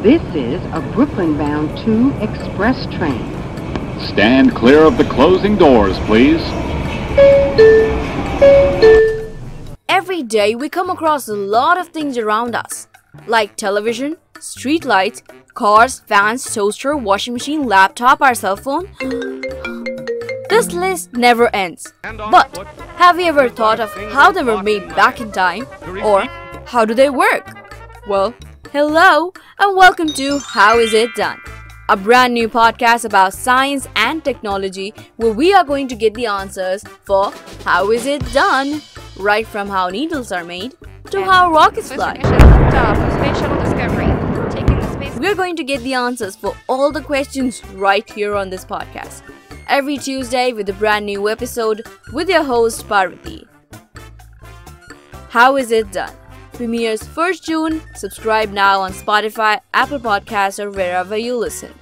This is a Brooklyn-bound 2 express train. Stand clear of the closing doors, please. Every day we come across a lot of things around us, like television, street lights, cars, fans, toaster, washing machine, laptop, our cell phone. This list never ends. But have you ever thought of how they were made back in time? Or how do they work? Well, hello and welcome to How Is It Done? A brand new podcast about science and technology where we are going to get the answers for how is it done? Right from how needles are made to how rockets fly. We're going to get the answers for all the questions right here on this podcast. Every Tuesday with a brand new episode with your host Parvati. How is it done? Premieres 1st June. Subscribe now on Spotify, Apple Podcasts, or wherever you listen.